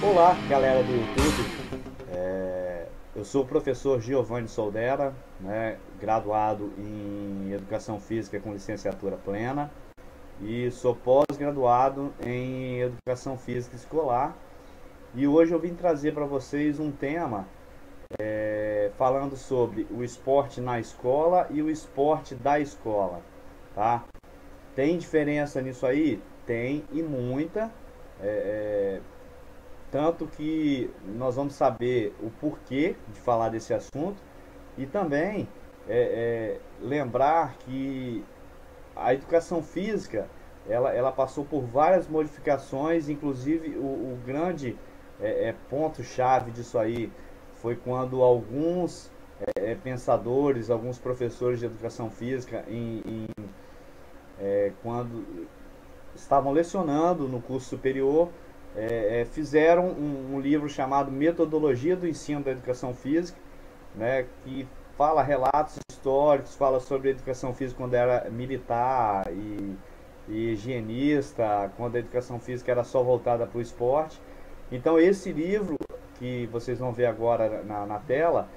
Olá, galera do YouTube. É, eu sou o professor Giovanni Soldera, né, graduado em Educação Física com licenciatura plena e sou pós-graduado em Educação Física Escolar. E hoje eu vim trazer para vocês um tema é, falando sobre o esporte na escola e o esporte da escola, tá? Tem diferença nisso aí? Tem e muita. É, é, tanto que nós vamos saber o porquê de falar desse assunto e também é, é, lembrar que a educação física ela, ela passou por várias modificações, inclusive o, o grande é, é ponto-chave disso aí foi quando alguns é, é, pensadores, alguns professores de educação física, em, em é, quando estavam lecionando no curso superior, é, é, fizeram um, um, livro chamado Metodologia do Ensino da Educação Física, né, que fala relatos históricos, fala sobre a educação física quando era militar e, e higienista, quando a educação física era só voltada para o esporte. Então esse livro que vocês vão ver agora na, na tela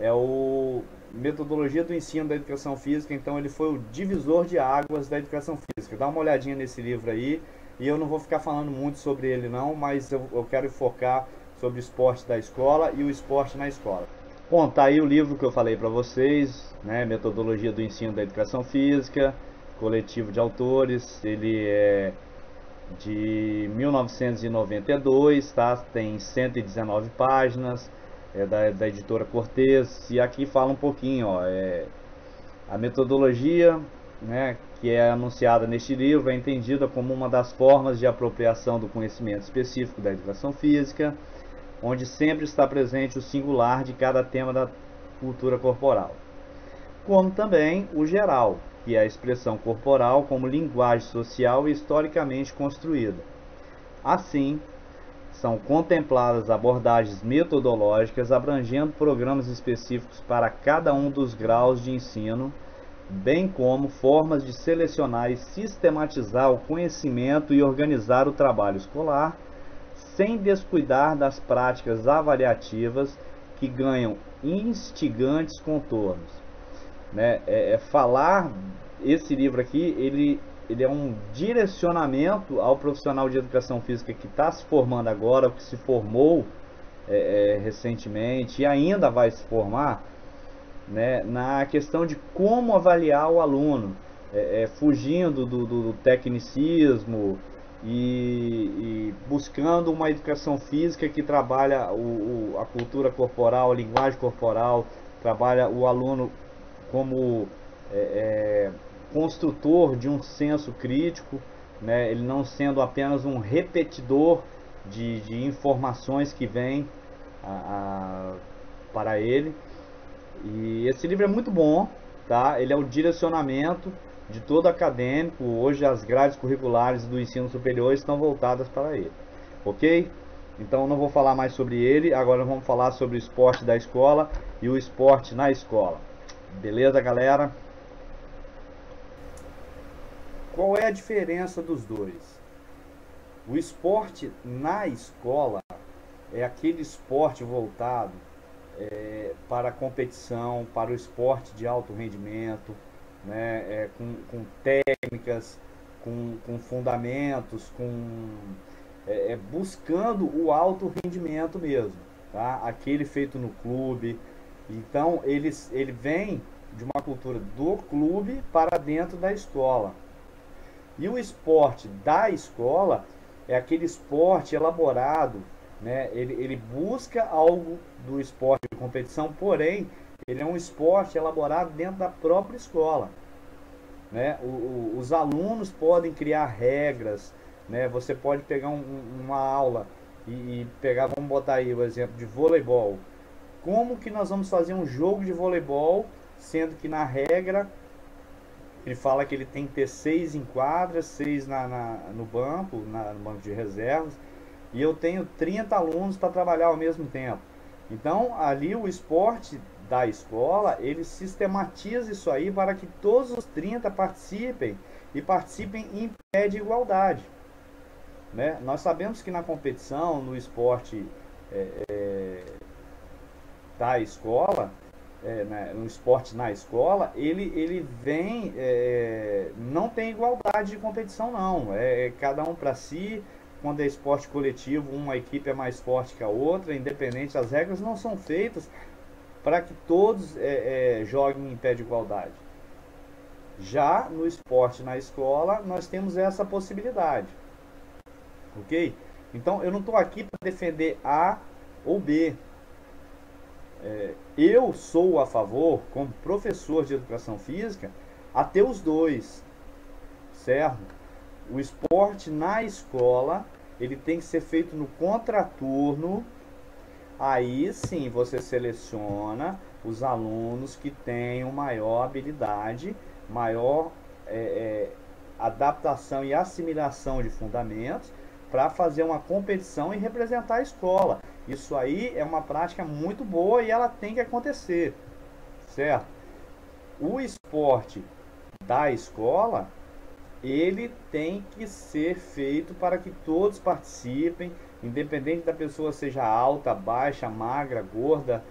é o Metodologia do Ensino da Educação Física, então ele foi o divisor de águas da educação física. Dá uma olhadinha nesse livro aí, e eu não vou ficar falando muito sobre ele não, mas eu, eu quero focar sobre o esporte da escola e o esporte na escola. Bom, tá aí o livro que eu falei para vocês, né, Metodologia do Ensino da Educação Física, coletivo de autores, ele é de 1992, tá? Tem 119 páginas, é da, da editora Cortez, e aqui fala um pouquinho, ó, é, a metodologia, né, que é anunciada neste livro é entendida como uma das formas de apropriação do conhecimento específico da educação física, onde sempre está presente o singular de cada tema da cultura corporal, como também o geral, que é a expressão corporal como linguagem social e historicamente construída. Assim, são contempladas abordagens metodológicas abrangendo programas específicos para cada um dos graus de ensino bem como formas de selecionar e sistematizar o conhecimento e organizar o trabalho escolar, sem descuidar das práticas avaliativas que ganham instigantes contornos. Né? É, é falar, esse livro aqui, ele, ele é um direcionamento ao profissional de educação física que está se formando agora, que se formou é, é, recentemente e ainda vai se formar, né, na questão de como avaliar o aluno, é, é, fugindo do, do, tecnicismo e, e, buscando uma educação física que trabalha o, o, a cultura corporal, a linguagem corporal, trabalha o aluno como é, é, construtor de um senso crítico, né, ele não sendo apenas um repetidor de, de informações que vêm a, a, para ele. E esse livro é muito bom, tá? Ele é o direcionamento de todo acadêmico. Hoje as grades curriculares do ensino superior estão voltadas para ele. OK? Então não vou falar mais sobre ele, agora vamos falar sobre o esporte da escola e o esporte na escola. Beleza, galera? Qual é a diferença dos dois? O esporte na escola é aquele esporte voltado é, para a competição, para o esporte de alto rendimento, né, é, com, com, técnicas, com, com fundamentos, com é, é, buscando o alto rendimento mesmo, tá? Aquele feito no clube. Então ele, ele vem de uma cultura do clube para dentro da escola. E o esporte da escola é aquele esporte elaborado né? Ele, ele busca algo do esporte de competição, porém, ele é um esporte elaborado dentro da própria escola. Né? O, o, os alunos podem criar regras, né? você pode pegar um, uma aula e, e, pegar, vamos botar aí o exemplo de voleibol. Como que nós vamos fazer um jogo de voleibol, sendo que na regra ele fala que ele tem que ter seis em quadra, seis na, na no banco, na, no banco de reservas, e eu tenho 30 alunos para trabalhar ao mesmo tempo. Então, ali o esporte da escola, ele sistematiza isso aí para que todos os 30 participem e participem em pé de igualdade. Né? Nós sabemos que na competição, no esporte é, é, da escola, é, né, no esporte na escola, ele, ele vem, é, não tem igualdade de competição não, é, é cada um para si, quando é esporte coletivo, uma equipe é mais forte que a outra, independente, as regras não são feitas para que todos é, é, joguem em pé de igualdade. Já no esporte na escola, nós temos essa possibilidade. Ok? Então, eu não estou aqui para defender A ou B. É, eu sou a favor, como professor de educação física, a ter os dois. Certo? O esporte na escola, ele tem que ser feito no contraturno. Aí sim você seleciona os alunos que tenham maior habilidade maior é, é, adaptação e assimilação de fundamentos para fazer uma competição e representar a escola. Isso aí é uma prática muito boa e ela tem que acontecer, certo? O esporte da escola, ele tem que ser feito para que todos participem, independente da pessoa seja alta, baixa, magra, gorda,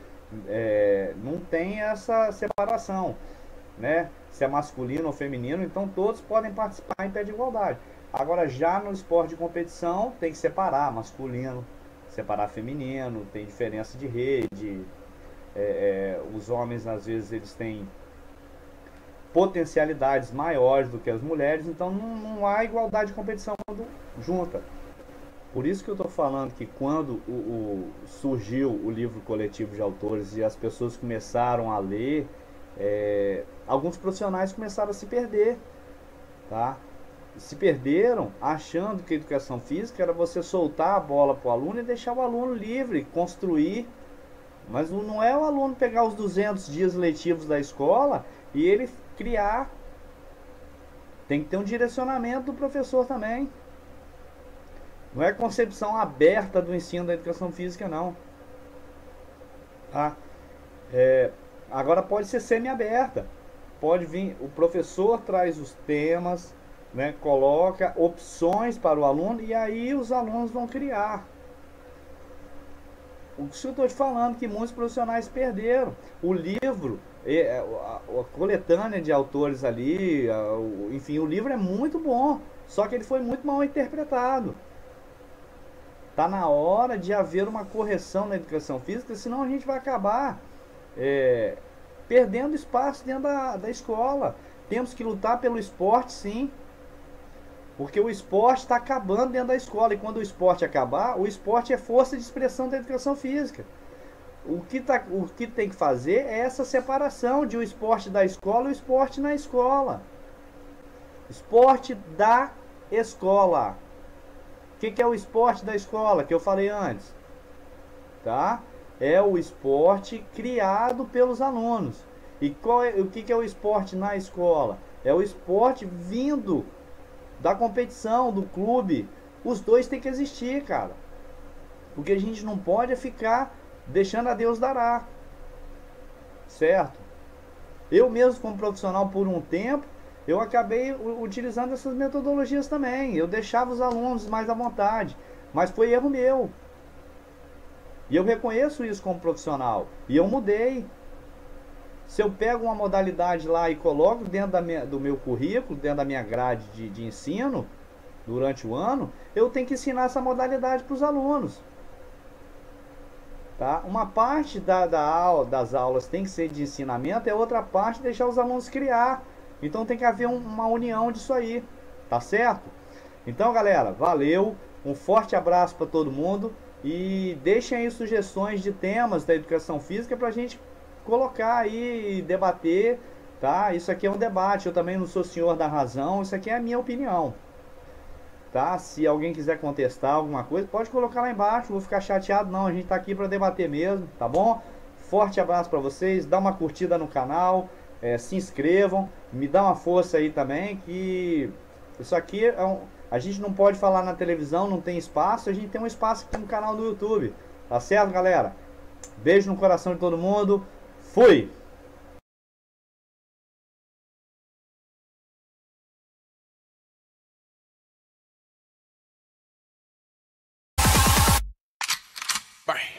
é, não tem essa separação né? Se é masculino ou feminino, então todos podem participar em pé de igualdade. Agora, já no esporte de competição, tem que separar masculino, separar feminino, tem diferença de rede. É, é, os homens, às vezes, eles têm potencialidades maiores do que as mulheres, então não, não há igualdade de competição junta. Por isso que eu estou falando que quando o, o, surgiu o livro coletivo de autores e as pessoas começaram a ler é, alguns profissionais começaram a se perder, tá? Se perderam achando que educação física era você soltar a bola para o aluno e deixar o aluno livre, construir. Mas não é o aluno pegar os 200 dias letivos da escola e ele criar. Tem que ter um direcionamento do professor também. Não é concepção aberta do ensino da educação física, não. Tá? É, Agora pode ser semi-aberta. Pode vir, o professor traz os temas, né, coloca opções para o aluno e aí os alunos vão criar. O que eu estou te falando que muitos profissionais perderam. O livro, é, a, a coletânea de autores ali, enfim, o livro é muito bom, só que ele foi muito mal interpretado. Está na hora de haver uma correção na educação física, senão a gente vai acabar é, perdendo espaço dentro da, da escola. Temos que lutar pelo esporte, sim. Porque o esporte está acabando dentro da escola. E quando o esporte acabar, o esporte é força de expressão da educação física. O que, tá, o que tem que fazer é essa separação de o esporte da escola e o esporte na escola. Esporte da escola. O que, que é o esporte da escola que eu falei antes? Tá? é o esporte criado pelos alunos. E qual é, o que, que é o esporte na escola? É o esporte vindo da competição, do clube. Os dois têm que existir, cara. Porque a gente não pode ficar deixando a Deus dará. Certo? Eu mesmo como profissional por um tempo, eu acabei utilizando essas metodologias também. Eu deixava os alunos mais à vontade. Mas foi erro meu. E eu reconheço isso como profissional. E eu mudei. Se eu pego uma modalidade lá e coloco dentro minha, do meu currículo, dentro da minha grade de, de ensino, durante o ano, eu tenho que ensinar essa modalidade para os alunos. Tá? Uma parte da, da aula, das aulas tem que ser de ensinamento, e a outra parte deixar os alunos criar. Então tem que haver um, uma união disso aí. Tá certo? Então, galera, valeu. Um forte abraço para todo mundo. E deixem aí sugestões de temas da educação física para a gente colocar aí e debater, tá? Isso aqui é um debate, eu também não sou senhor da razão, isso aqui é a minha opinião. Tá? Se alguém quiser contestar alguma coisa, pode colocar lá embaixo, vou ficar chateado não, a gente está aqui para debater mesmo, tá bom? Forte abraço para vocês, dá uma curtida no canal, é, se inscrevam, me dá uma força aí também, que isso aqui é um a gente não pode falar na televisão, não tem espaço, a gente tem um espaço aqui no canal do YouTube. Tá certo, galera? Beijo no coração de todo mundo. Fui! Bye.